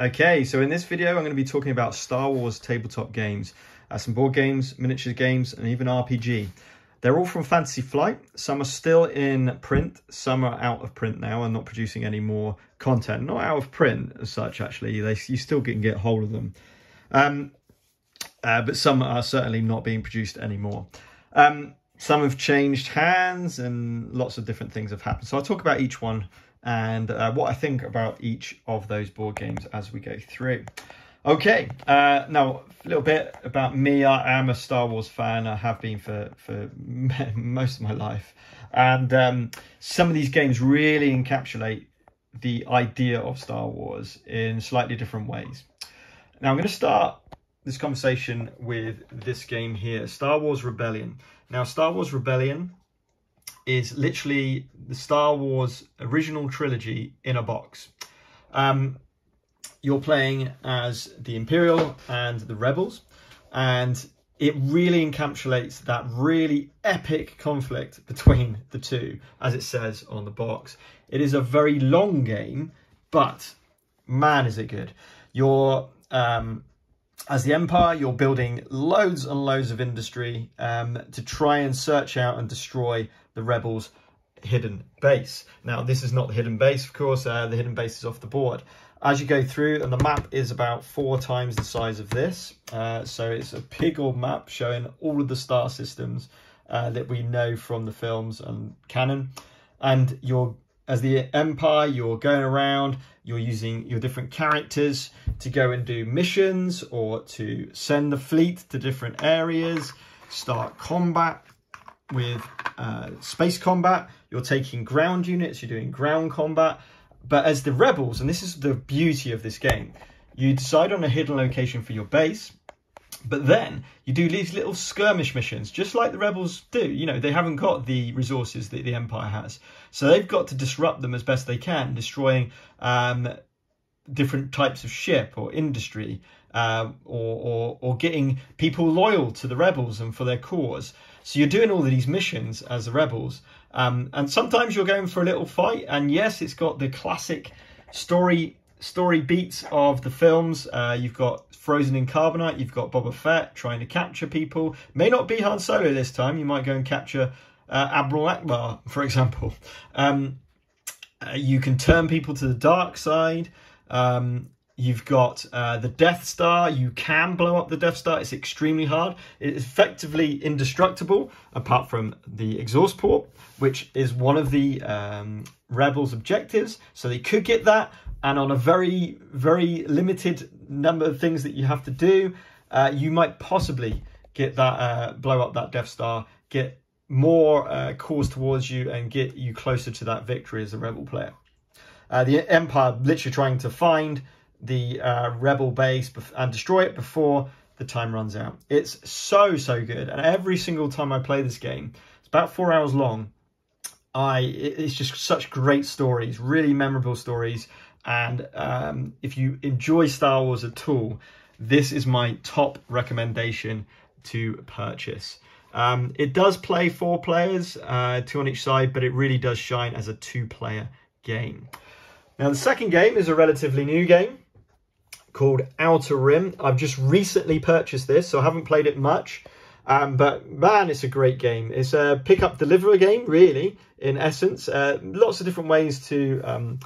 Okay, so in this video, I'm going to be talking about Star Wars tabletop games, uh, some board games, miniature games, and even RPG. They're all from Fantasy Flight. Some are still in print, some are out of print now and not producing any more content. Not out of print as such, actually. They, you still can get hold of them. Um, uh, but some are certainly not being produced anymore. Um, some have changed hands and lots of different things have happened. So I'll talk about each one and uh, what I think about each of those board games as we go through. Okay, uh, now a little bit about me. I am a Star Wars fan. I have been for for most of my life, and um, some of these games really encapsulate the idea of Star Wars in slightly different ways. Now I'm going to start this conversation with this game here, Star Wars Rebellion. Now, Star Wars Rebellion is literally the Star Wars original trilogy in a box. Um, you're playing as the Imperial and the Rebels, and it really encapsulates that really epic conflict between the two, as it says on the box. It is a very long game, but man, is it good. You're um, as the Empire, you're building loads and loads of industry um, to try and search out and destroy the rebels' hidden base. Now, this is not the hidden base, of course. Uh, the hidden base is off the board. As you go through, and the map is about four times the size of this. Uh, so it's a big old map showing all of the star systems uh, that we know from the films and canon. And you're as the Empire, you're going around, you're using your different characters to go and do missions or to send the fleet to different areas, start combat with uh, space combat. You're taking ground units, you're doing ground combat. But as the rebels, and this is the beauty of this game, you decide on a hidden location for your base but then you do these little skirmish missions, just like the rebels do. You know, they haven't got the resources that the Empire has. So they've got to disrupt them as best they can, destroying um, different types of ship or industry, uh, or, or, or getting people loyal to the rebels and for their cause. So you're doing all of these missions as the rebels. Um, and sometimes you're going for a little fight. And yes, it's got the classic story story beats of the films. Uh, you've got Frozen in Carbonite, you've got Boba Fett trying to capture people. May not be Han Solo this time, you might go and capture uh, Admiral Ackbar, for example. Um, uh, you can turn people to the dark side. Um, You've got uh, the Death Star. You can blow up the Death Star. It's extremely hard. It's effectively indestructible, apart from the exhaust port, which is one of the um, Rebels' objectives. So they could get that, and on a very, very limited number of things that you have to do, uh, you might possibly get that, uh, blow up that Death Star, get more uh, towards you, and get you closer to that victory as a Rebel player. Uh, the Empire literally trying to find the uh, Rebel base and destroy it before the time runs out. It's so, so good. And every single time I play this game, it's about four hours long. I It's just such great stories, really memorable stories. And um, if you enjoy Star Wars at all, this is my top recommendation to purchase. Um, it does play four players, uh, two on each side, but it really does shine as a two-player game. Now, the second game is a relatively new game called Outer Rim. I've just recently purchased this, so I haven't played it much. Um, but man, it's a great game. It's a pick up deliver game, really, in essence. Uh, lots of different ways to um,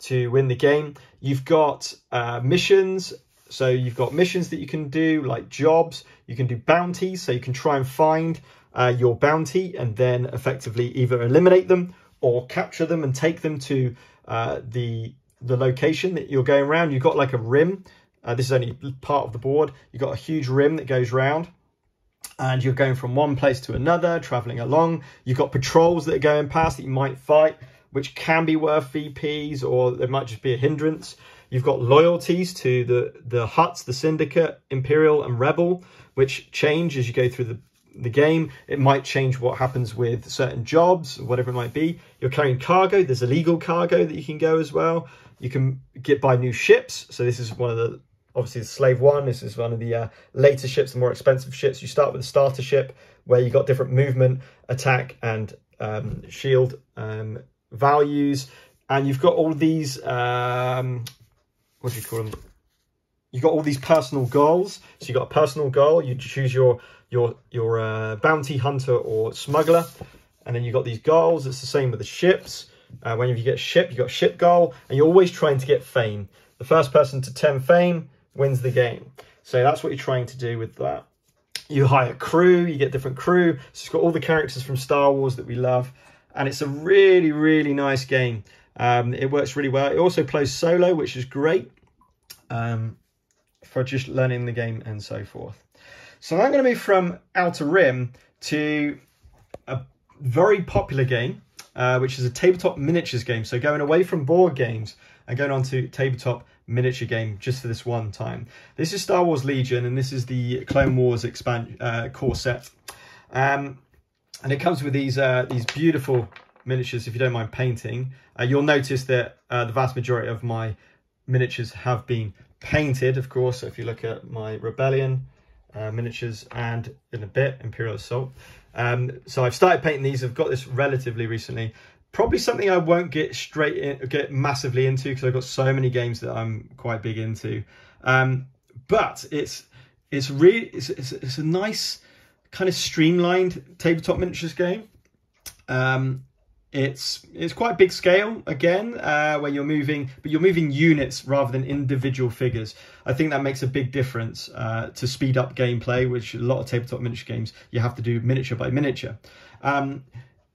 to win the game. You've got uh, missions. So you've got missions that you can do, like jobs. You can do bounties, so you can try and find uh, your bounty and then effectively either eliminate them or capture them and take them to uh, the the location that you're going around. You've got like a rim. Uh, this is only part of the board. You've got a huge rim that goes round and you're going from one place to another, traveling along. You've got patrols that are going past that you might fight, which can be worth VPs or there might just be a hindrance. You've got loyalties to the, the Hutts, the Syndicate, Imperial and Rebel, which change as you go through the, the game. It might change what happens with certain jobs, whatever it might be. You're carrying cargo. There's illegal cargo that you can go as well. You can get buy new ships. So this is one of the, obviously the Slave One. This is one of the uh, later ships, the more expensive ships. You start with a starter ship where you got different movement, attack, and um, shield um, values. And you've got all these, um, what do you call them? You've got all these personal goals. So you've got a personal goal. You choose your your your uh, bounty hunter or smuggler, and then you've got these goals. It's the same with the ships. Uh, you get ship, you got ship goal, and you're always trying to get fame. The first person to 10 fame wins the game. So that's what you're trying to do with that. You hire crew, you get different crew. So it's got all the characters from Star Wars that we love. And it's a really, really nice game. Um, it works really well. It also plays solo, which is great um, for just learning the game and so forth. So I'm going to move from Outer Rim to a very popular game, uh, which is a tabletop miniatures game. So going away from board games and going on to tabletop miniature game just for this one time. This is Star Wars Legion, and this is the Clone Wars expand uh, core set. Um, and it comes with these uh, these beautiful miniatures, if you don't mind painting. Uh, you'll notice that uh, the vast majority of my miniatures have been painted, of course. So if you look at my Rebellion uh, miniatures and in a bit, Imperial Assault. Um, so I've started painting these. I've got this relatively recently probably something I won't get straight in, get massively into because I've got so many games that I'm quite big into. Um, but it's it's really it's, it's, it's, a nice kind of streamlined tabletop miniatures game. Um, it's it's quite big scale again, uh, where you're moving, but you're moving units rather than individual figures. I think that makes a big difference uh, to speed up gameplay, which a lot of tabletop miniature games you have to do miniature by miniature. Um,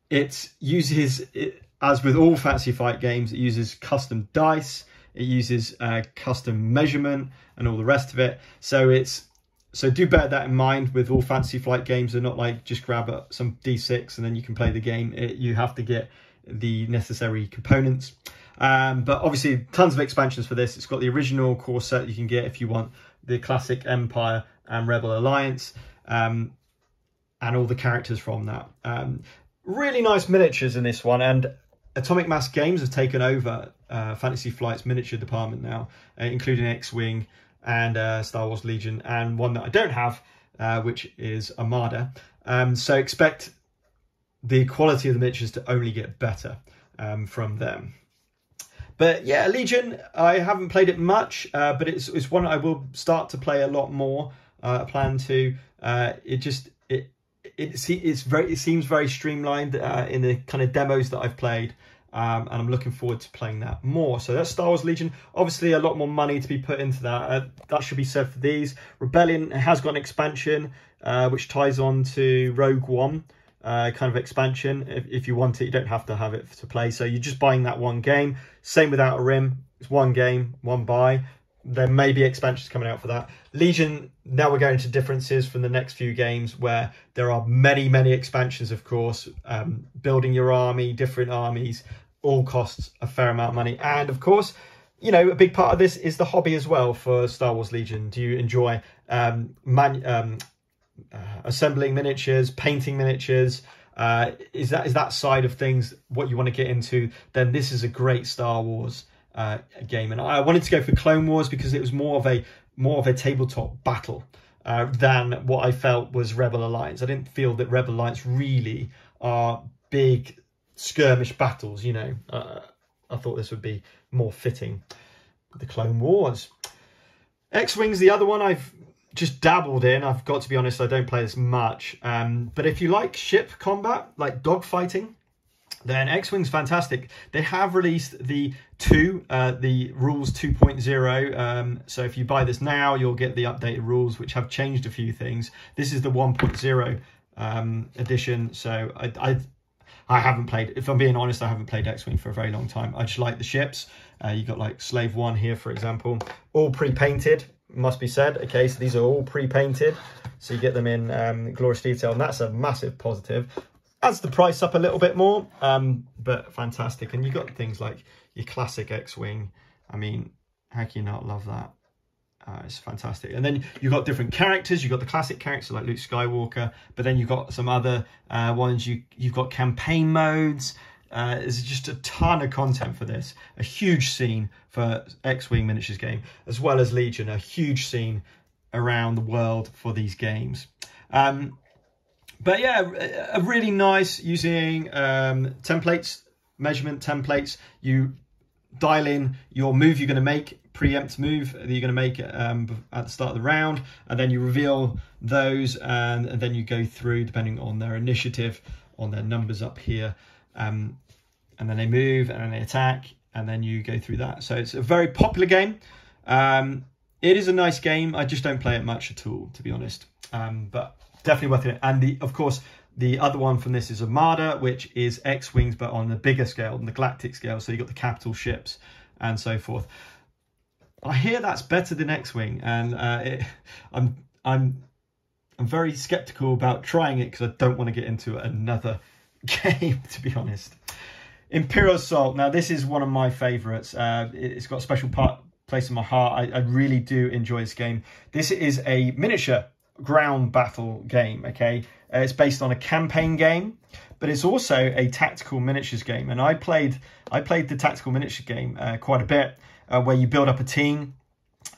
it uses, it, as with all Fantasy Flight games, it uses custom dice, it uses uh, custom measurement and all the rest of it. So it's so do bear that in mind with all Fantasy Flight games. They're not like just grab some D6 and then you can play the game. It, you have to get the necessary components. Um, but obviously, tons of expansions for this. It's got the original core set you can get if you want the classic Empire and Rebel Alliance, um, and all the characters from that. Um, really nice miniatures in this one and Atomic Mass Games have taken over uh, Fantasy Flight's miniature department now, uh, including X-Wing and uh, Star Wars Legion, and one that I don't have, uh, which is Armada. Um, so expect the quality of the miniatures to only get better um, from them. But yeah, Legion, I haven't played it much, uh, but it's, it's one I will start to play a lot more. Uh, I plan to. it just it it, it's very it seems very streamlined uh, in the kind of demos that I've played. Um, and I'm looking forward to playing that more. So that's Star Wars Legion. Obviously, a lot more money to be put into that. Uh, that should be said for these. Rebellion has got an expansion, uh, which ties on to Rogue One, uh, kind of expansion. If, if, you want it, you don't have to have it to play. So you're just buying that one game. Same with Outer Rim. It's one game, one buy there may be expansions coming out for that. Legion, now we're going to differences from the next few games where there are many, many expansions, of course. Um, building your army, different armies, all costs a fair amount of money. And of course, you know, a big part of this is the hobby as well for Star Wars Legion. Do you enjoy um, man, um, uh, assembling miniatures, painting miniatures? Uh, is that is that side of things what you want to get into? Then this is a great Star Wars uh, game, and I wanted to go for Clone Wars because it was more of a more of a tabletop battle uh, than what I felt was Rebel Alliance. I didn't feel that Rebel Alliance really are big skirmish battles. You know, uh, I thought this would be more fitting the Clone Wars. X-Wing's the other one I've just dabbled in. I've got to be honest, I don't play this much. Um, but if you like ship combat, like dogfighting, then X-Wing's fantastic. They have released the 2, uh, the rules 2.0. Um, so if you buy this now, you'll get the updated rules, which have changed a few things. This is the 1.0 um, edition. So I, I, I, haven't played, if I'm being honest, I haven't played X-Wing for a very long time. I just like the ships. Uh, you got like Slave 1 here, for example, all pre-painted, must be said. Okay, so these are all pre-painted. So you get them in um, glorious detail, and that's a massive positive adds the price up a little bit more, um, but fantastic. And you got things like your classic X-Wing. I mean, how can you not love that? Uh, it's fantastic. And then you've got different characters. You've got the classic characters like Luke Skywalker, but then you've got some other uh, ones. You, you've got campaign modes. Uh, there's just a ton of content for this. A huge scene for X-Wing miniatures game, as well as Legion. A huge scene around the world for these games. Um, but yeah, a really nice using um, templates, measurement templates. You dial in your move you're going to make preempt move that you're going to make um, at the start of the round, and then you reveal those, and, and, then you go through depending on their initiative, on their numbers up here, um, and then they move and then they attack, and then you go through that. So it's a very popular game. Um, it is a nice game. I just don't play it much at all, to be honest. Um, but definitely worth it. And the, of course, the other one from this is Armada, which is X-Wings, but on the bigger scale, on the galactic scale. So you've got the capital ships and so forth. I hear that's better than X-Wing, and uh, it, I'm I'm I'm very skeptical about trying it because I don't want to get into another game, to be honest. Imperial Assault. Now, this is one of my favourites. Uh, it's got a special part, place in my heart. I, I really do enjoy this game. This is a miniature ground battle game, okay? Uh, it's based on a campaign game, but it's also a tactical miniatures game. And I played I played the tactical miniature game uh, quite a bit, uh, where you build up a team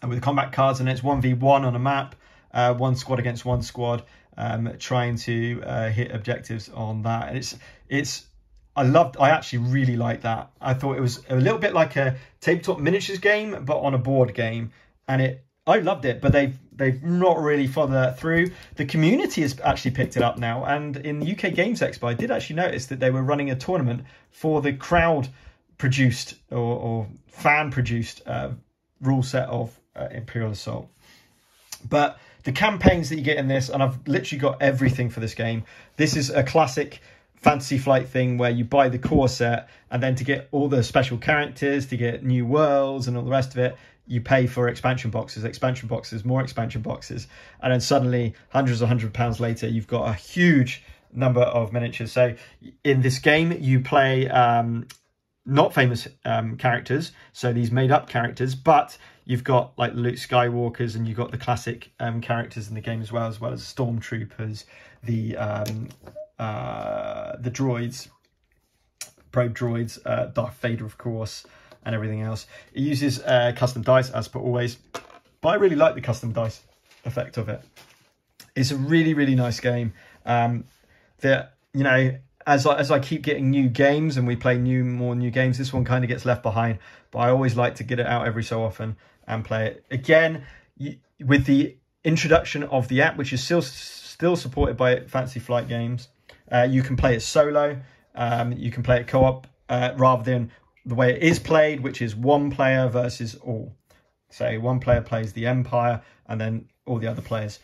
with combat cards, and it's one v one on a map, uh, one squad against one squad, um, trying to uh, hit objectives on that. And it's it's I loved. I actually really liked that. I thought it was a little bit like a tabletop miniatures game, but on a board game, and it I loved it, but they've they've not really followed that through. The community has actually picked it up now, and in the UK Games Expo, I did actually notice that they were running a tournament for the crowd produced or, or fan produced uh, rule set of uh, Imperial Assault. But the campaigns that you get in this, and I've literally got everything for this game. This is a classic Fantasy Flight thing where you buy the core set, and then to get all the special characters, to get new worlds and all the rest of it, you pay for expansion boxes, expansion boxes, more expansion boxes, and then suddenly hundreds of hundred pounds later, you've got a huge number of miniatures. So in this game, you play um, not famous um, characters, so these made up characters, but you've got like Luke Skywalkers and you've got the classic um, characters in the game as well, as well as stormtroopers, the um, uh, the droids, probe droids, uh, Darth Vader, of course, and everything else. It uses uh, custom dice as per always, but I really like the custom dice effect of it. It's a really, really nice game. Um, that, you know, as I, as I keep getting new games and we play new more new games, this one kind of gets left behind. But I always like to get it out every so often and play it again you, with the introduction of the app, which is still still supported by Fancy Flight Games. Uh, you can play it solo. Um, you can play it co-op uh, rather than the way it is played, which is one player versus all. Say one player plays the Empire, and then all the other players,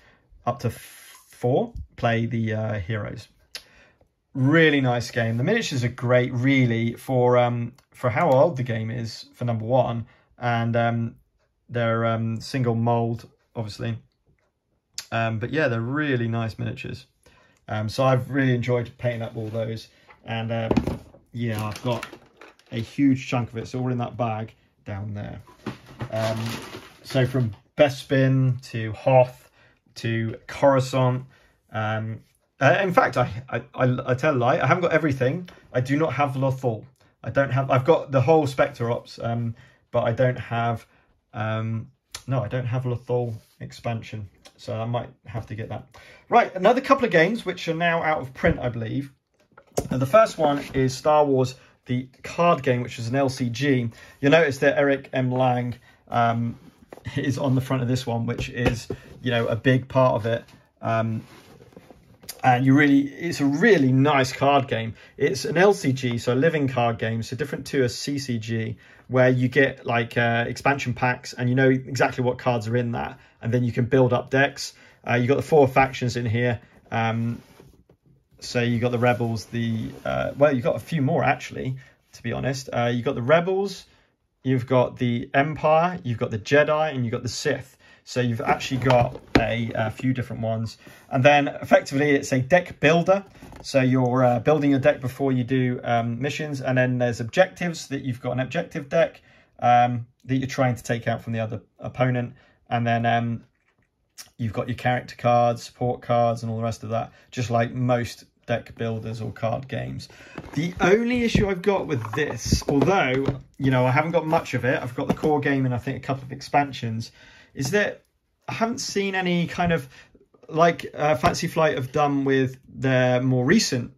up to four, play the uh, heroes. Really nice game. The miniatures are great, really, for um, for how old the game is. For number one, and um, they're um, single mold, obviously. Um, but yeah, they're really nice miniatures. Um, so I've really enjoyed painting up all those, and um, yeah, I've got a huge chunk of it. It's all in that bag down there. Um, so from Bespin to Hoth to Coruscant. Um, uh, in fact, I, I, I, tell a lie. I haven't got everything. I do not have Lothal. I don't have. I've got the whole Spectre Ops, um, but I don't have. Um, no, I don't have Lothal expansion, so I might have to get that. Right, another couple of games which are now out of print, I believe. And the first one is Star Wars the card game, which is an LCG, you'll notice that Eric M. Lang um, is on the front of this one, which is, you know, a big part of it. Um, and you really, it's a really nice card game. It's an LCG, so a living card game, so different to a CCG, where you get like uh, expansion packs and you know exactly what cards are in that, and then you can build up decks. Uh, you've got the four factions in here. Um, so you got the rebels, the uh, well, you've got a few more actually. To be honest, uh, you got the rebels, you've got the Empire, you've got the Jedi, and you've got the Sith. So you've actually got a, a few different ones, and then effectively it's a deck builder. So you're uh, building your deck before you do um, missions, and then there's objectives that you've got an objective deck um, that you're trying to take out from the other opponent, and then um, you've got your character cards, support cards, and all the rest of that, just like most deck builders or card games. The only issue I've got with this, although, you know, I haven't got much of it, I've got the core game and I think a couple of expansions, is that I haven't seen any kind of, like uh, Fantasy Flight have done with their more recent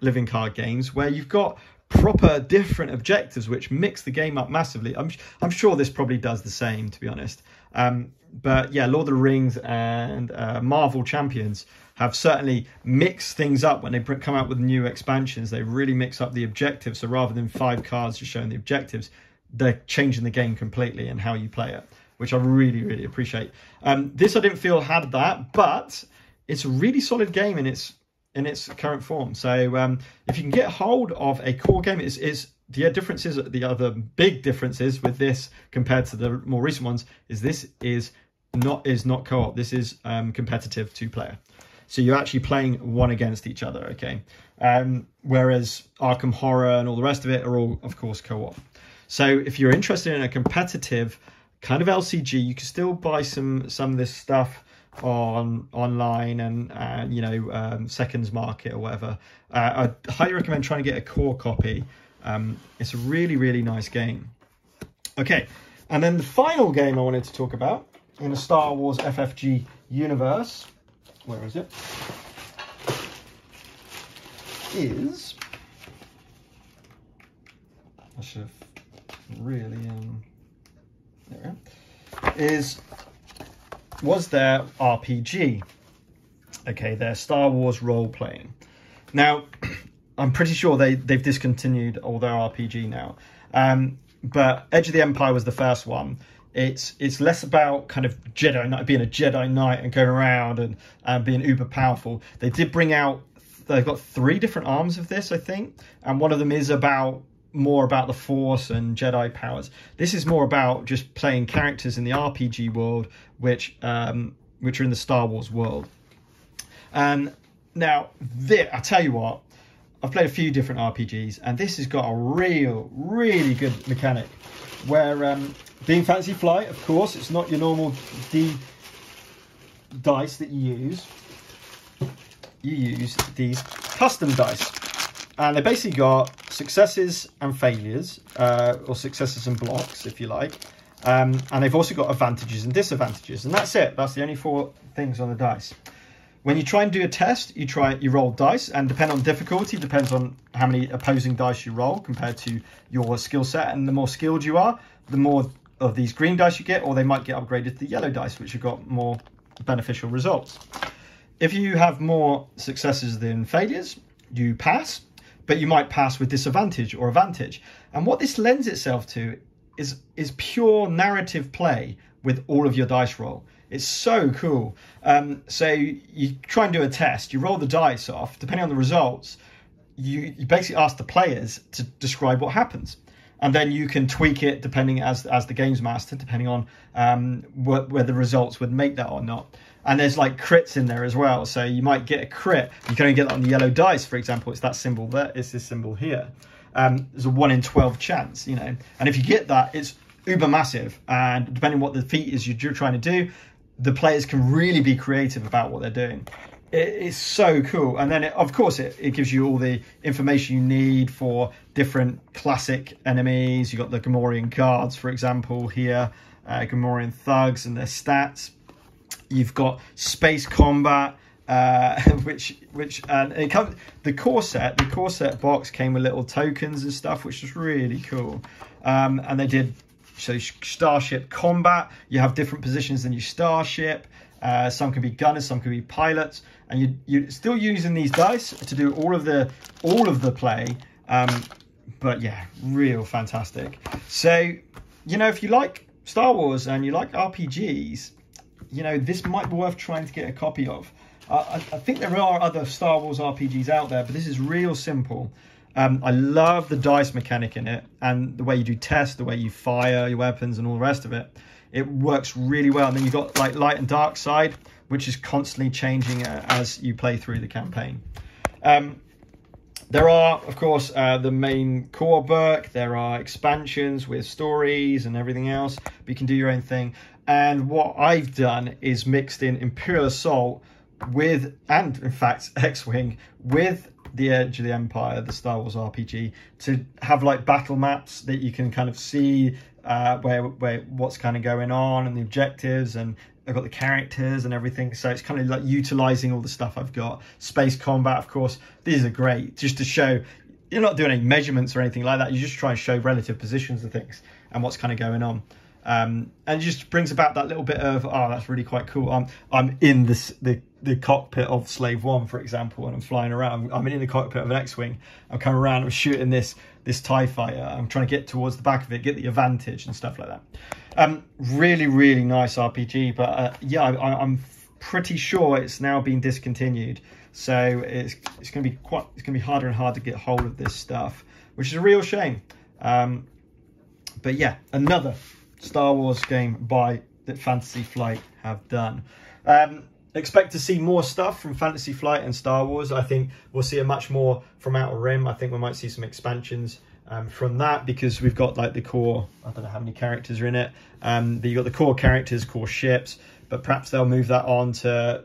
living card games, where you've got proper different objectives, which mix the game up massively. I'm I'm sure this probably does the same, to be honest. Um, but yeah, Lord of the Rings and uh, Marvel Champions have certainly mixed things up when they come out with new expansions. They really mix up the objectives. So rather than five cards just showing the objectives, they're changing the game completely and how you play it, which I really, really appreciate. Um, this I didn't feel had that, but it's a really solid game in its in its current form. So um, if you can get hold of a core game, it's, it's the differences, the other big differences with this compared to the more recent ones is this is not is not co-op. This is um, competitive two player. So you're actually playing one against each other, okay? Um, whereas Arkham Horror and all the rest of it are all, of course, co-op. So if you're interested in a competitive kind of LCG, you can still buy some some of this stuff on online and uh, you know um, seconds market or whatever. Uh, I highly recommend trying to get a core copy. Um, it's a really really nice game. Okay, and then the final game I wanted to talk about in the Star Wars FFG universe where is it? Is I should have really um there is was their RPG. Okay, their Star Wars role playing. Now, I'm pretty sure they they've discontinued all their RPG now. Um, but Edge of the Empire was the first one, it's it's less about kind of Jedi Knight being a Jedi Knight and going around and and being uber powerful. They did bring out they've got three different arms of this, I think, and one of them is about more about the Force and Jedi powers. This is more about just playing characters in the RPG world, which um, which are in the Star Wars world. And now, this, I tell you what, I've played a few different RPGs, and this has got a real, really good mechanic where um, being fancy Flight, of course, it's not your normal D dice that you use. You use these custom dice. And they basically got successes and failures, uh, or successes and blocks, if you like. Um, and they've also got advantages and disadvantages. And that's it. That's the only four things on the dice. When you try and do a test, you try you roll dice, and depend on difficulty, depends on how many opposing dice you roll compared to your skill set. And the more skilled you are, the more of these green dice you get, or they might get upgraded to the yellow dice, which have got more beneficial results. If you have more successes than failures, you pass, but you might pass with disadvantage or advantage. And what this lends itself to is, is pure narrative play with all of your dice roll. It's so cool. Um, so you try and do a test, you roll the dice off, depending on the results, you, you basically ask the players to describe what happens and then you can tweak it depending as as the games master, depending on um, wh- whether the results would make that or not. And there's like crits in there as well, so you might get a crit. You can only get that on the yellow dice, for example. It's that symbol there. It's this symbol here. Um, there's a one in twelve chance, you know. And if you get that, it's uber massive. And depending on what the feat is you're trying to do, the players can really be creative about what they're doing it's so cool. And then, it, of course, it, it gives you all the information you need for different classic enemies. You've got the Gamorrean guards, for example, here, uh, thugs and their stats. You've got space combat, uh, which which and it comes the core set. The core set box came with little tokens and stuff, which was really cool. Um, and they did so starship combat. You have different positions in your starship. Uh, some can be gunners, some can be pilots, and you, you're still using these dice to do all of the all of the play. Um, but yeah, real fantastic. So, you know, if you like Star Wars and you like RPGs, you know, this might be worth trying to get a copy of. I, I, think there are other Star Wars RPGs out there, but this is real simple. Um, I love the dice mechanic in it and the way you do tests, the way you fire your weapons and all the rest of it it works really well. And then you've got like light and dark side, which is constantly changing uh, as you play through the campaign. Um, there are, of course, uh, the main core book. There are expansions with stories and everything else. But you can do your own thing. And what I've done is mixed in Imperial Assault with, and in fact, X-Wing with the Edge of the Empire, the Star Wars RPG, to have like battle maps that you can kind of see uh, where where what's kind of going on and the objectives and I've got the characters and everything. So it's kind of like utilizing all the stuff I've got. Space combat, of course, these are great just to show you're not doing any measurements or anything like that. You just try and show relative positions of things and what's kind of going on. Um, and it just brings about that little bit of oh that's really quite cool. I'm i'm in this the the cockpit of slave one for example and i'm flying around. I'm in the cockpit of an x-wing. I'm coming around i'm shooting this this tie fighter. I'm trying to get towards the back of it get the advantage and stuff like that. Um really really nice rpg but uh, yeah I, i'm pretty sure it's now been discontinued. So it's it's going to be quite it's to be harder and harder to get hold of this stuff which is a real shame. Um but yeah another Star Wars game by that Fantasy Flight have done. Um, expect to see more stuff from Fantasy Flight and Star Wars. I think we'll see a much more from Outer Rim. I think we might see some expansions um, from that because we've got like the core. I don't know how many characters are in it. Um, but you've got the core characters, core ships, but perhaps they'll move that on to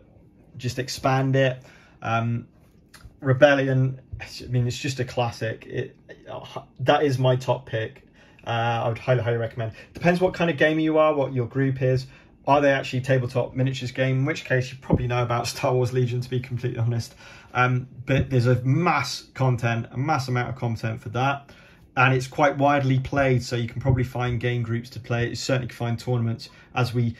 just expand it. Um, Rebellion. I mean, it's just a classic. It that is my top pick uh, I would highly, highly recommend. Depends what kind of gamer you are, what your group is. Are they actually tabletop miniatures game? In which case, you probably know about Star Wars Legion, to be completely honest. Um, but there's a mass content, a mass amount of content for that. And it's quite widely played, so you can probably find game groups to play. You certainly can find tournaments as we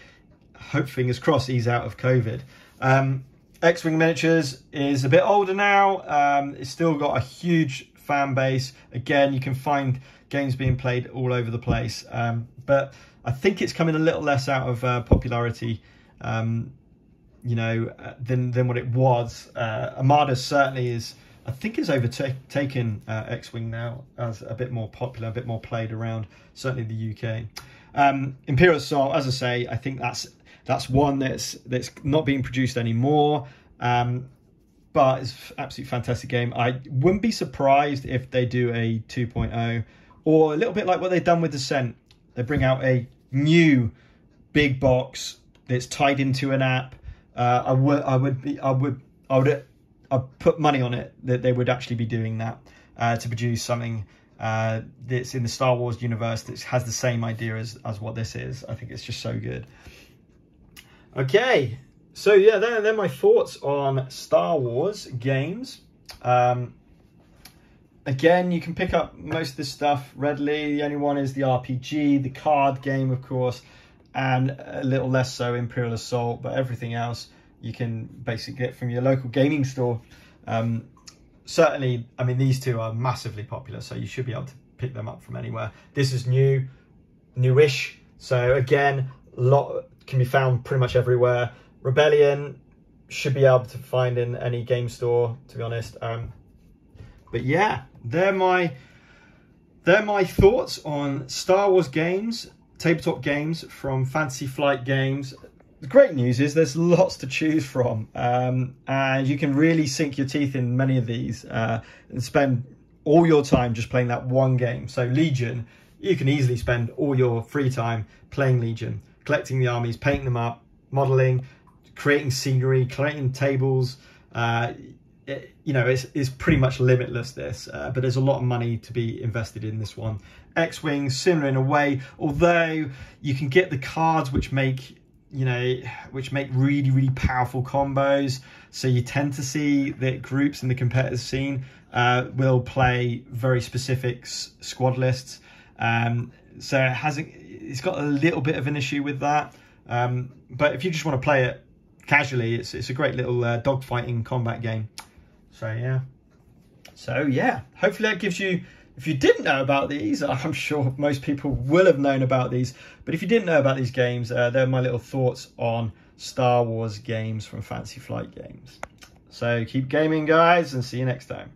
hope, fingers crossed, ease out of COVID. Um, X-Wing Miniatures is a bit older now. Um, it's still got a huge fan base. Again, you can find games being played all over the place. Um, but I think it's coming a little less out of uh, popularity, um, you know, uh, than than what it was. Uh, certainly is. I think is overtaken uh, X-wing now as a bit more popular, a bit more played around. Certainly the UK. Um, Imperial Assault, as I say, I think that's that's one that's that's not being produced anymore. Um, but it's absolutely fantastic game. I wouldn't be surprised if they do a 2.0 or a little bit like what they've done with Descent. They bring out a new big box that's tied into an app. Uh, I would, I would be, I would, I would, I put money on it that they would actually be doing that uh, to produce something uh, that's in the Star Wars universe that has the same idea as as what this is. I think it's just so good. Okay, so yeah, they're, they're my thoughts on Star Wars games. Um, again, you can pick up most of this stuff readily. The only one is the RPG, the card game, of course, and a little less so Imperial Assault, but everything else you can basically get from your local gaming store. Um, certainly, I mean, these two are massively popular, so you should be able to pick them up from anywhere. This is new, newish, so again, a lot can be found pretty much everywhere. Rebellion should be able to find in any game store, to be honest. Um, but yeah, they're my they're my thoughts on Star Wars games, tabletop games from Fantasy Flight Games. The great news is there's lots to choose from, um, and you can really sink your teeth in many of these uh, and spend all your time just playing that one game. So Legion, you can easily spend all your free time playing Legion, collecting the armies, painting them up, modeling, creating scenery, creating tables. Uh, it, you know, it's, it's pretty much limitless this, uh, but there's a lot of money to be invested in this one. X-Wing, similar in a way, although you can get the cards which make, you know, which make really, really powerful combos. So you tend to see that groups in the competitive scene uh, will play very specific squad lists. Um, so it hasn't, it's got a little bit of an issue with that. Um, but if you just want to play it casually, it's it's a great little uh, dogfighting combat game. So yeah. So yeah, hopefully that gives you. If you didn't know about these, I'm sure most people will have known about these. But if you didn't know about these games, uh, they're my little thoughts on Star Wars games from Fancy Flight Games. So keep gaming, guys, and see you next time.